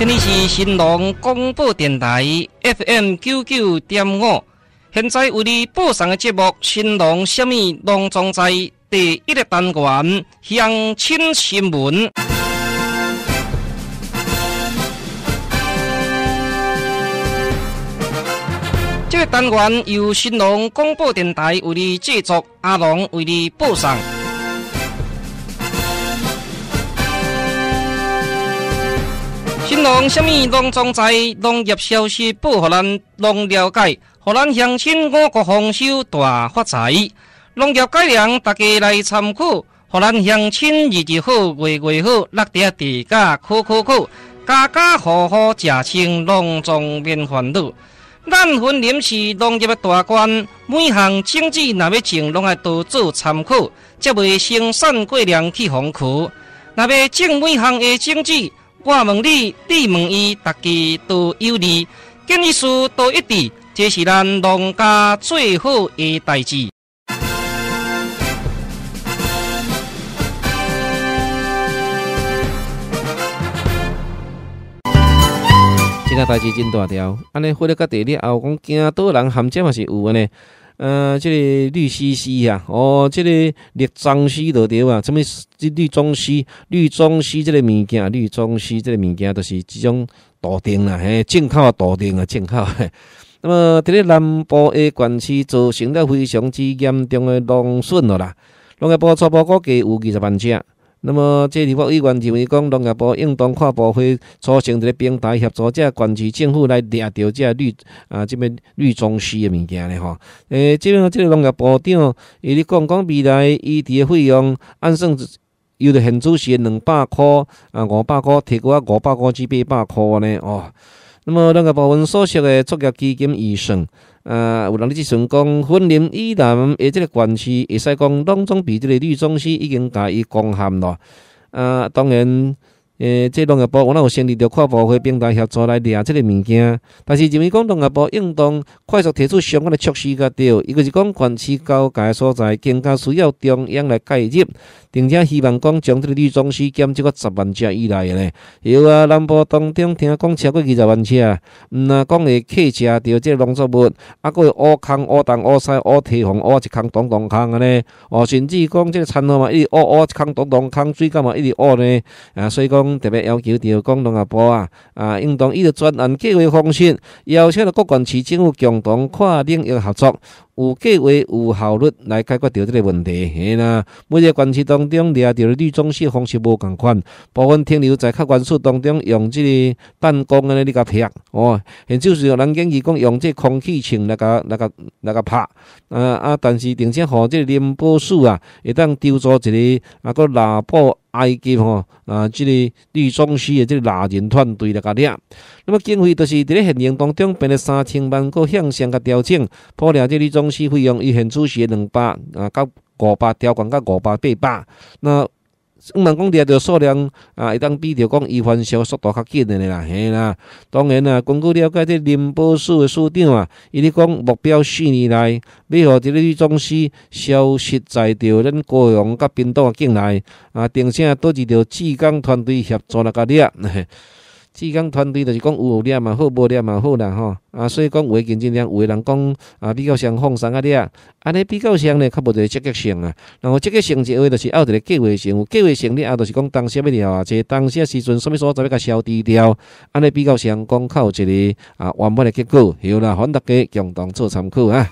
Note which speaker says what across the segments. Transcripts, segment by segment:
Speaker 1: 这里是新隆广播电台 FM 九九点五，现在为你播送的节目《新隆什么隆中在》第一个单元乡亲新闻。这个单元由新隆广播电台为你制作，阿龙为你播送。新农什么农种在农业消息报，互咱农了解，互咱乡亲五谷丰收大发财。农业改良，大家来参考，互咱乡亲日日好，月月好，乐地地价可可可，家家户户食清农庄免烦恼。咱分林是农业的大官，每项经济若要种，拢爱多做参考，才袂生产过量去封库。若要种每项的经济。我问你，你问伊，大家都有理，建议书都一致，这是咱农家最好的代志。
Speaker 2: 这个代志真大条，安尼回了个地了后，讲惊倒人陷阱也是有安尼。呃，这个绿西西呀，哦，这个绿棕西都对啊，什么这绿棕西、绿棕西这个物件，绿棕西这个物件都是这种大定啦，嘿，进口大定啊，进口。那么，伫咧南部的县区造成了非常之严重的农损了啦，农业部初步估计有二十万只。那么，这立法委员认为讲，农业部应当跨部会组成一个平台，协助这县市政府来掠到这绿啊，这边绿棕西的物件咧吼。诶，这边这个农业部长伊咧讲讲未来伊伫的费用按算有的现主是两百箍啊，五百箍提高啊五百箍至八百箍呢？哦。那么，农业部分所属的作业基金预算。啊，有人咧即阵讲，分林以南诶，即个县市会使讲，拢总比即个绿中西已经甲伊攻陷咯。啊，当然。诶，这农业部我那有成立着跨部会平台协助来掠这个物件，但是认为讲农业部应当快速提出相关的措施，甲对，一个是讲县市交界所在更加需要中央来介入，并且希望讲将这个绿棕西减这个十万只以内咧。有啊，南部当中听讲超过二十万只，毋若讲会客车着即个农作物，啊，佫有乌空、乌东、乌西、乌堤防、乌一空、东东空安尼，哦，甚至讲即个田嘛，一直乌乌一空、东东空，水干嘛一直乌呢？啊，所以讲。特别要求着讲农业部啊，啊，应当以着专案计划方式，邀请了各县市政府共同跨领域合作。有计划、有效率来解决掉这个问题。嘿啦，每一个县市当中掠到的绿棕色方式无共款，部分停留在客观数当中用这个弹弓安尼你甲拍哦，现就是有人建议讲用这空气枪来甲、来甲、来甲拍。啊啊，但是并且和这个林波树啊，会当丢做一个啊个拉布埃及吼啊，这个绿棕色的这个拉人团队来甲掠。那么经费就是伫咧现行当中变了三千万，个向上甲调整，破了这绿公司。费用以现主是两百啊，到五百条管到五百八百。那五万公里着数量啊，会当比着讲伊翻销速度较紧的啦，嘿啦。当然啦，根据了解，这林保署的署长啊，伊咧讲目标四年内要互这个总司消失在着咱高雄甲屏东境内啊，并且多一条志工团队协助来甲掠。志工团队就是讲有念嘛好，无念嘛好啦吼。啊，所以讲有诶竞争量，有诶人讲啊比较上放松啊啲啊，安尼比较上呢，较无一个积极性啊。然后积极性一个就是要一个计划性，有计划性了后就是讲当时要了啊，即当时时阵什么所在要甲消低调，安尼比较上讲较有一个啊完美诶结果，有啦，反大家共同做参考啊。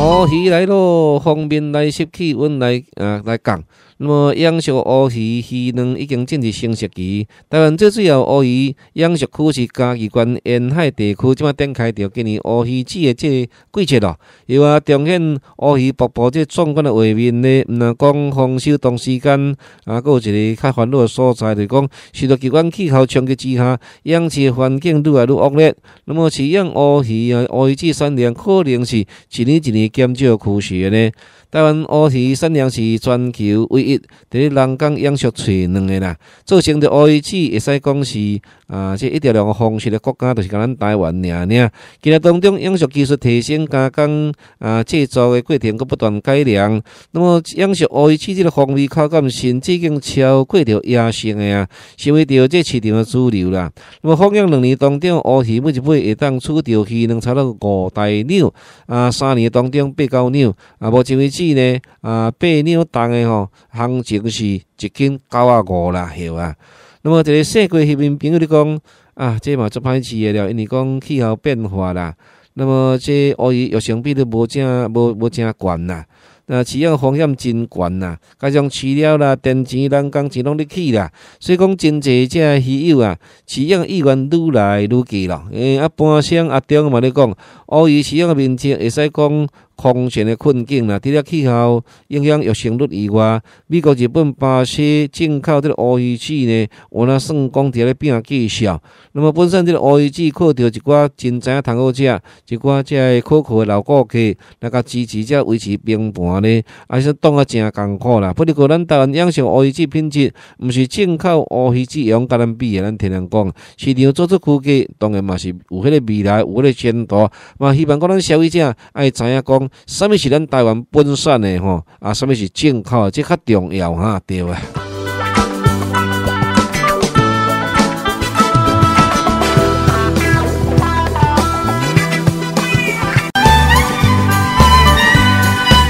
Speaker 2: 乌鱼来咯，方便来吸气温来啊来降。那么养殖乌鱼鱼卵已经进入成熟期。台湾最主要乌鱼养殖区是嘉义县沿海地区，即马展开着今年乌鱼子的这季节咯。又啊，重现乌鱼瀑布这壮观的画面呢。毋若讲丰收同时间啊，佫有一个较烦恼的所在，就讲受到极端气候冲击之下，养殖环境愈来愈恶劣。那么饲养乌鱼啊，乌鱼子产量可能是一年一年减少趋势的呢。台湾乌鱼产量是全球唯一。一，伫咧人工养殖找卵个啦，造成着乌鱼子会使讲是啊，即一条龙方式的国家，就是甲咱台湾尔尔。今日当中养殖技术提升，加工啊制作的过程阁不断改良。那么养殖乌鱼子即个风味口感，甚至已经超过着野生的啊，成为着即市场的主流啦。那么放养两年当中，乌鱼每一尾会当出着鱼两差到五大两啊，三年当中八九两啊，目前为止呢啊八两重的吼。行情是一斤九啊五啦，晓啊。那么，一个细过翕面朋友咧讲啊，这嘛做歹饲诶了，因为讲气候变化啦。那么，这乌鱼药性比都无正无无正悬啦。那饲养风险真悬啦，加上饲料啦、电钱、人工钱拢咧起啦，所以讲真济只鱼友啊，饲养意愿愈来愈低咯。诶，啊，半声阿中嘛咧讲，乌鱼饲养面积会使讲。空前的困境啦，除了气候影响育成率以外，美国、日本、巴西进口这个乌鱼子呢，我那算讲伫咧变计少。那么本身这个乌鱼子靠着一寡真知影通好食，一寡个可靠的老顾客来甲支持，才维持平盘呢，还是冻啊真艰苦啦。不过咱台湾养殖乌鱼子品质，毋是进口乌鱼子用甲咱比的，咱听人讲市场做出估计，当然嘛是有迄个未来，有迄个前途。嘛希望讲咱消费者爱知影讲。什么是咱台湾本产的吼？啊，什么是进口？这较重要哈，对啊。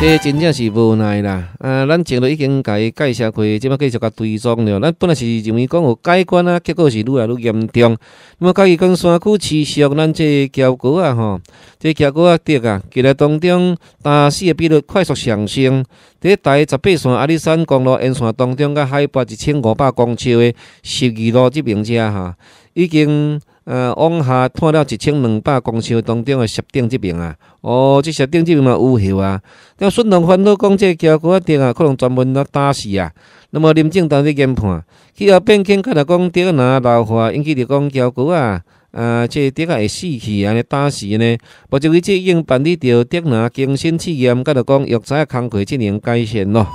Speaker 2: 这真正是无奈啦！啊，咱前头已经甲伊介绍过，即摆继续甲追踪了。咱本来是认为讲有改观啊，结果是愈来愈严重。那么，甲伊讲山区持续，咱这桥沟啊，吼，这桥沟啊跌啊，近来当中打死的比率快速上升。伫台十八线阿里山公路沿线当中，甲海拔一千五百公尺的十二路这边车哈，已经。呃，往下探了一千两百公尺当中的石顶这边啊，哦，这石顶这边嘛有后啊。但顺龙烦恼讲，这桥沟啊顶啊，可能专门来打死啊。那么林正当咧研判，气候变迁可能讲顶若老化，引起着讲桥沟啊，啊，这顶啊会死去安尼打死呢。目前为止已经办理着顶若更新试验，甲着讲药材工课进行改善咯。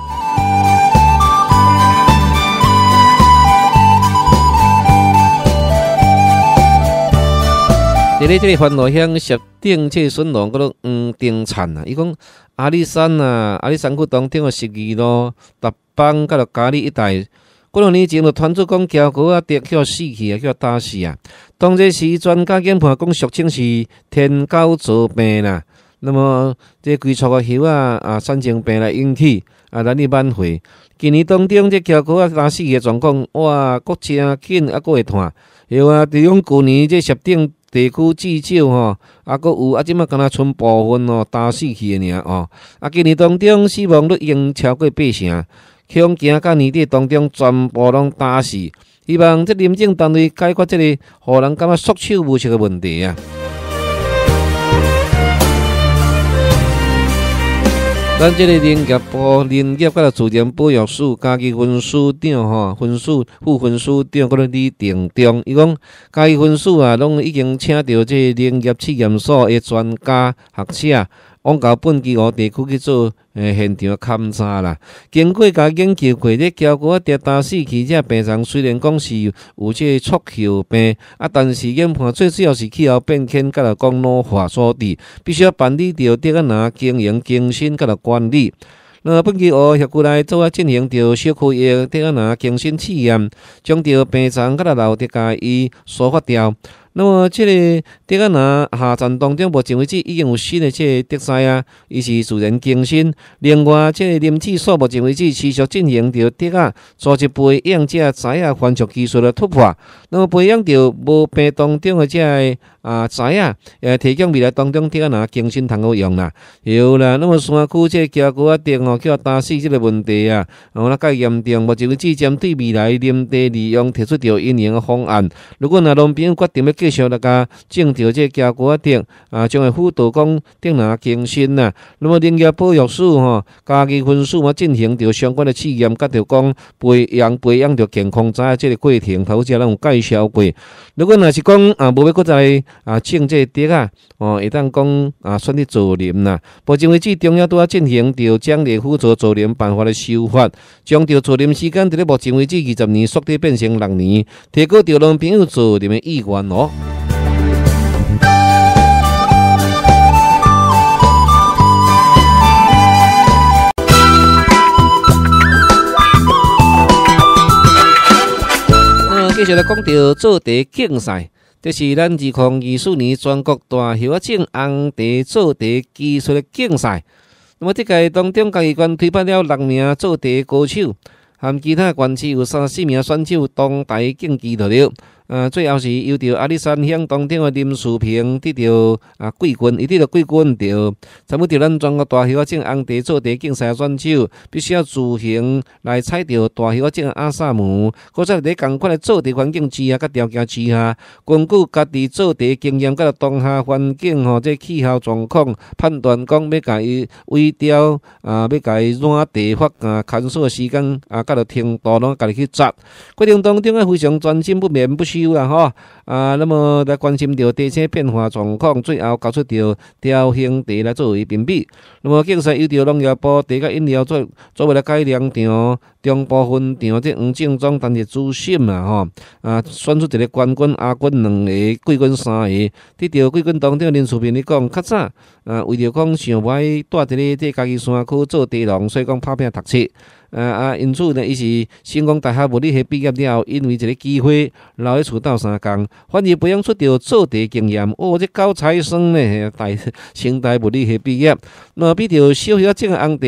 Speaker 2: 伫咧即个番路乡石顶即个笋农嗰度黄丁产啊，伊讲阿里山啊，阿里山区当中个十二路、达邦、甲着嘉里一带，几两年前就传出讲桥沟啊跌叫死去啊，叫打死啊。当这时专家研判讲，俗称是天狗作病啦。那么这规撮个叶啊啊，产生病来引起啊，难以挽回。今年当中这桥沟啊打死个状况，哇，搁真紧啊，搁会断。有啊，利用旧年这石顶。地区至少吼，啊，佫有啊，即马敢若剩部分哦，打死去诶尔哦。啊，今年当中死亡率已经超过八成，恐惊到年底当中全部拢打死。希望即民政单位解决即个互人感觉束手无策诶问题啊。咱即个林业部林业甲自然保育署家己分署长吼，分署副分署长个李定中，伊讲家己分署啊，拢已经请到即林业试验所的专家学者。往到本基湖地区去做诶现场勘查啦。经过甲研究过，咧桥沟啊跌打死去只病人，虽然讲是有即个促后病啊，但是研判最主要是气候变迁，甲着讲老化所致，必须要办理着第个拿经营更新，甲着管理。那本期湖协会内做啊进行着小区域第个拿更新试验，将着病人甲着老的甲伊疏发掉。那么，这个德安拿下站当中，目前为止已经有新的这个特赛啊，伊是自然更新。另外，这个林子所目前为止持续进行着德啊，组织培养这材啊繁殖技术的突破。那么，培养着无病当中的这个啊材啊，也提供未来当中德安拿更新通好用啦。有啦，那么山区这桥沟啊顶哦，叫打死这个问题啊，然后，那介严重。目前为止，针对未来林地利用提出着运营的方案。如果那农民决定要继续来甲种着这胶果啊顶啊，将会辅导讲顶哪更新呐。那么林业保育署吼，家己分署嘛进行着相关的试验，甲着讲培养培养着健康仔这个过程，头先咱有介绍过。如果若是讲啊，无要搁再啊政绩德啊，哦，会当讲啊，选伫做林啦。目前为止，中央拄啊进行着奖励辅助做林办法的修法，将着做林时间伫咧目前为止二十年缩短变成六年，提高着农朋友做林的意愿哦。继续来讲到做茶竞赛，这是咱二零二四年全国大叶种红茶做茶技术的竞赛。那么这届当中，嘉义县推派了六名做茶高手，含其他县市有三四名选手同台竞技得了。呃，最后是由着阿里山乡当中的林树平得到啊季军，伊得到季军着，参与着咱全国大叶种红地做地竞赛选手，必须要自行来采着大叶种阿萨姆，搁在伫共款的做地环境之下，甲条件之下，根据家己做地经验，甲当下环境吼，这气候状况判断讲要甲伊微调啊，要甲伊染茶发啊，看数时间啊，甲着程度拢家己去摘，过程当中啊非常专心不眠不休。修啦吼啊，那么来关心着地车变化状况，最后交出着调形地来作为评比。那么竞赛由着农业部地甲饮料做作为来改良场，中部分场即黄正忠担任主审啊吼啊，选出一个冠军、亚军两个，季军三个。伫着季军当中，林树平咧讲，较早啊，为着讲想要住伫咧这家己山区做地农，所以讲拍拼读册。啊啊！因此呢，伊是成功大学物理系毕业了后，因为一个机会留喺厝斗三工，反而培养出着做题经验。哦，这高材生呢，大清大物理系毕业，那比着小学种红茶、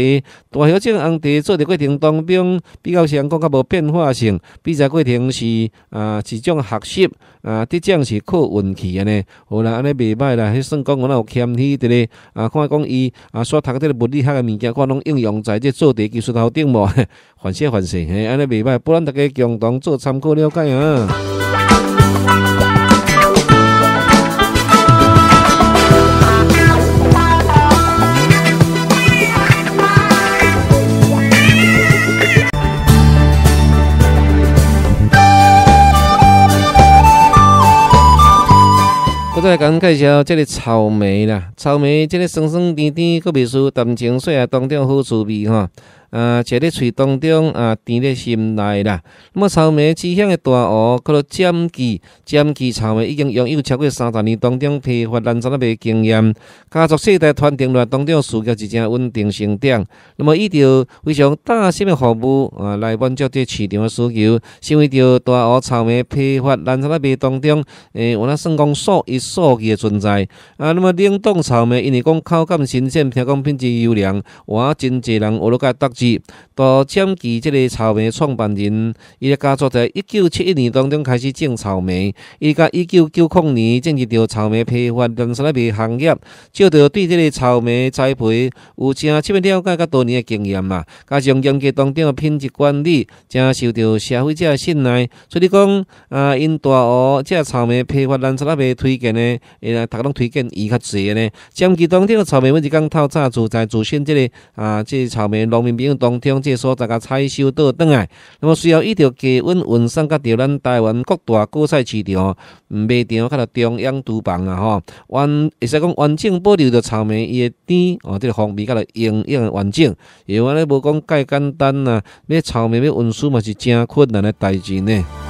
Speaker 2: 大学种红茶做题过程当中，比较上讲较无变化性。比赛过程是啊，一种学习啊，得奖是靠运气安尼。好啦，安尼袂歹啦，迄算讲我那有谦虚伫咧啊，看讲伊啊，所读个物理学嘅物件，看拢应用在这做题技术头顶无。反射反射，嘿，安尼袂歹，不然大家共同做参考了解啊。我再甲恁介绍这个草莓啦，草莓这个酸酸甜甜，佮味输淡清水啊，当中好滋味吼。啊，食咧喙当中啊，甜咧心内啦。那么草莓之乡的大学，叫做尖记，尖记草莓已经拥有超过三十年当中批发兰州那边经验。家族世代传承落当中事业一正稳定成长。那么伊着非常大心的服务啊，来满足这市场的需求，成为着大学草莓批发兰州那边当中诶，我那算讲数一数二的存在。啊，那么冷冻草莓，因为讲口感新鲜，听讲品质优良，哇，真济人我都甲得。是，到占记这个草莓创办人，伊个家族在一九七一年当中开始种草莓，伊甲一九九零年进入到草莓批发、连锁那边行业，就着对这个草莓栽培有正深的了解，甲多年的经验嘛，加上严格当中的品质管理，正受到消费者信赖，所以讲啊，因大学这草莓批发、连锁那边推荐呢，伊来大家拢推荐伊较济呢。占记当中的草莓每一工透早住在自身这个啊，这草莓农民兵。当中这所在甲采收倒转来，那么需要一条低温运送到咱台湾各大果菜市场、卖场，看到中央厨房啊吼，完会使讲完整保留着草莓伊的甜哦，这个风味甲个营养完整。因为咧无讲介简单呐，要草莓要运输嘛是真困难的代志呢。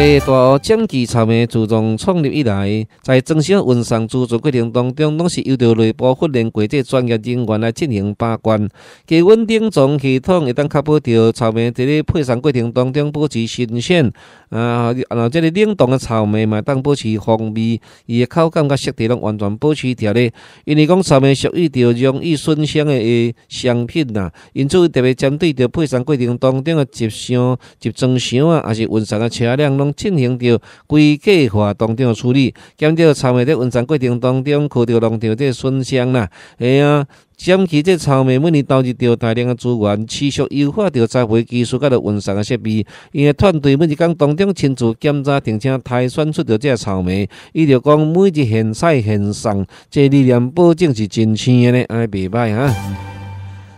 Speaker 2: 这大澳江记草莓自从创立以来，在正式运送制作过程当中，拢是由着内部训练过这专业人员来进行把关。低温冷藏系统会当确保着草莓在咧配送过程当中保持新鲜。啊，啊，这个冷冻的草莓嘛，当保持风味，伊的口感甲色泽拢完全保持条咧。因为讲草莓属于着容易损伤的商品呐，因此特别针对着配送过程当中的集箱、集装箱啊，还是运送的车辆，拢进行着规格化当中的处理，减少草莓在运送过程当中可着农场这损伤啦。哎啊。减去这草莓每年投入着大量的资源，持续优化着栽培技术，甲着运送的设备。伊的团队每日工当中亲自检查，并且筛选出着这草莓。伊着讲每日现采现送，这力量保证是真鲜的呢，安尼袂歹哈。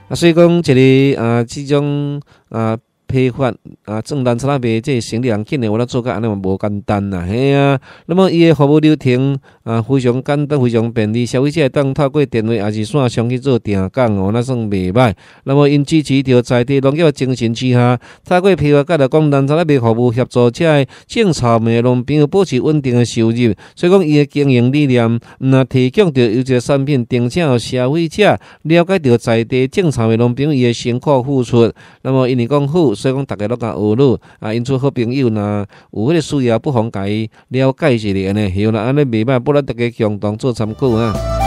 Speaker 2: 啊，所以讲一个啊，这种啊。批发啊，种兰草卖这生意紧的，我咧做甲安尼嘛无简单呐，嘿啊。那么伊的服务流程啊，非常简单，非常便利，消费者当透过电话还是线上去做订购哦，那算袂歹。那么因支持着在地农业精神之下，透过批发甲来讲兰草卖服务协助遮种草莓农朋友保持稳定的收入，所以讲伊的经营理念，那提供着优质产品，并且消费者了解着在地种草莓农朋友伊的辛苦付出。那么因为讲好，所以讲大家都甲学咯，啊，因厝好朋友呐，有迄个需要不妨甲伊了解一下呢，后啦，安尼袂歹，不然大家共同做参考啊。